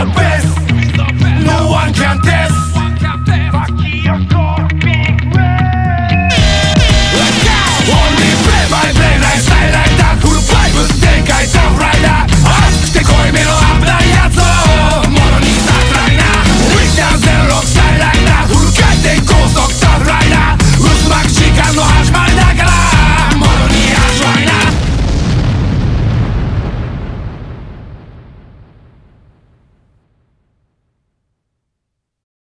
the best.